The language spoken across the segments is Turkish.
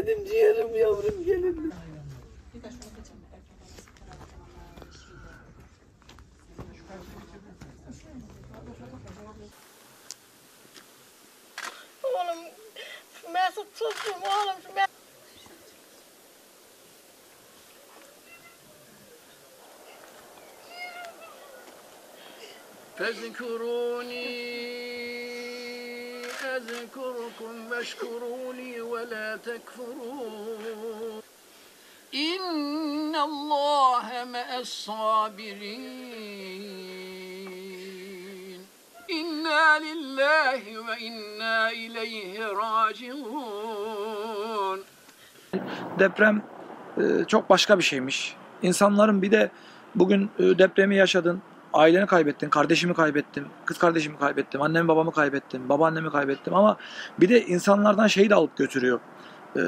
benim ciğerim yavrum gelin. Oğlum şu Mesut çocuğum oğlum şu Mesut. فاذكروني أذكركم واشكروا لي ولا تكفرون إن الله مع الصابرين إنا لله وإنا إليه راجعون deprem e, çok başka bir şeymiş. İnsanların bir de bugün e, depremi yaşadın, aileni kaybettin, kardeşimi kaybettim, kız kardeşimi kaybettim, annemi babamı kaybettim, babaannemi kaybettim ama bir de insanlardan şeyi de alıp götürüyor. E,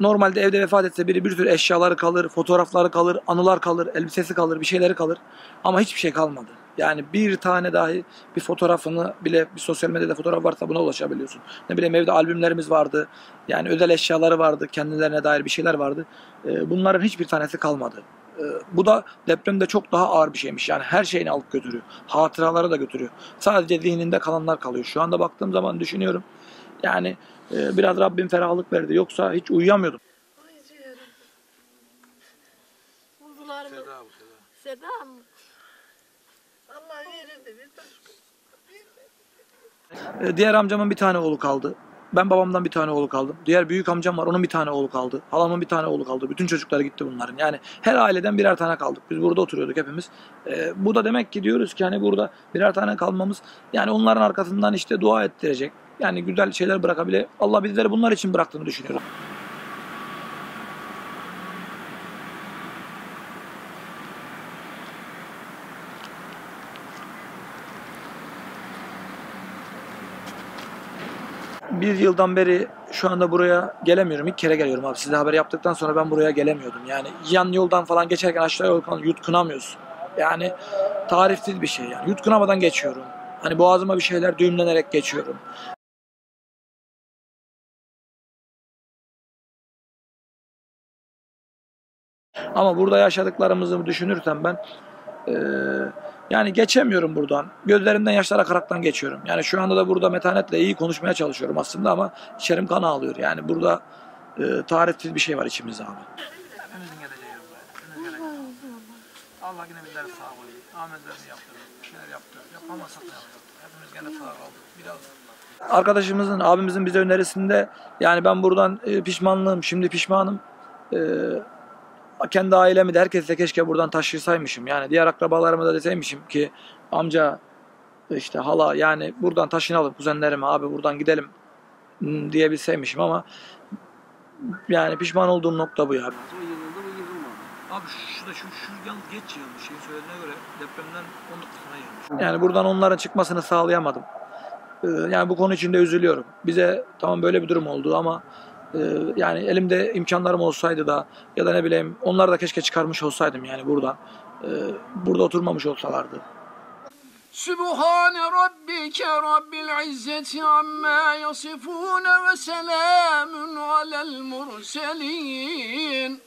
Normalde evde vefat etse biri bir sürü eşyaları kalır, fotoğrafları kalır, anılar kalır, elbisesi kalır, bir şeyleri kalır. Ama hiçbir şey kalmadı. Yani bir tane dahi bir fotoğrafını bile bir sosyal medyada fotoğraf varsa buna ulaşabiliyorsun. Ne bileyim evde albümlerimiz vardı. Yani özel eşyaları vardı. Kendilerine dair bir şeyler vardı. Ee, bunların hiçbir tanesi kalmadı. Bu da depremde çok daha ağır bir şeymiş. Yani her şeyini alıp götürüyor. Hatıraları da götürüyor. Sadece zihninde kalanlar kalıyor. Şu anda baktığım zaman düşünüyorum. Yani e, biraz Rabbim ferahlık verdi. Yoksa hiç uyuyamıyordum. Ay ciğerim. Kuzularımı. Seda bu Seda. Seda mı? Allah verirdi bir çocuk. Ee, Diğer amcamın bir tane oğlu kaldı. Ben babamdan bir tane oğlu kaldım. Diğer büyük amcam var onun bir tane oğlu kaldı. Halamın bir tane oğlu kaldı. Bütün çocukları gitti bunların. Yani her aileden birer tane kaldık. Biz burada oturuyorduk hepimiz. Ee, bu da demek ki diyoruz ki hani burada birer tane kalmamız yani onların arkasından işte dua ettirecek. Yani güzel şeyler bırakabilir. Allah bizleri bunlar için bıraktığını düşünüyorum. Bir yıldan beri şu anda buraya gelemiyorum. İlk kere geliyorum abi. Size haber yaptıktan sonra ben buraya gelemiyordum. Yani yan yoldan falan geçerken aşağı yoldan yutkunamıyorsun. Yani tarifsiz bir şey yani. Yutkunamadan geçiyorum. Hani boğazıma bir şeyler düğümlenerek geçiyorum. Ama burada yaşadıklarımızı düşünürsem ben eee, yani geçemiyorum buradan. Gözlerimden yaşlar akaraktan geçiyorum. Yani şu anda da burada metanetle iyi konuşmaya çalışıyorum aslında ama içerim kan ağlıyor. Yani burada eee tarifsiz bir şey var içimizde abi. Geleceği yok. Allah yine bizleri sağ koyuyor. Ahmetlerini. Bir şeyler yaptı. Yapamazsak ne yapacak? Hepimiz gene sağ kaldık. Biraz Arkadaşımızın, abimizin bize önerisinde yani ben buradan e, pişmanlığım, şimdi pişmanım. E, kendi ailemi de herkese keşke buradan taşırsaymışım. Yani diğer akrabalarıma da deseymişim ki amca işte hala yani buradan taşınalım kuzenlerime abi buradan gidelim diyebilseymişim ama yani pişman olduğum nokta bu ya. Abi şurada şu, şu yalnız geç yığılmış. Şeyin söylediğine göre depremden 19 sene yığılmış. Yani buradan onların çıkmasını sağlayamadım. Yani bu konu için de üzülüyorum. Bize tamam böyle bir durum oldu ama ee, yani elimde imkanlarım olsaydı da ya da ne bileyim onları da keşke çıkarmış olsaydım yani buradan. Ee, burada oturmamış olsalardı. Sübhane rabbike rabbil izzeti amma yasifun ve selamun alel murselin.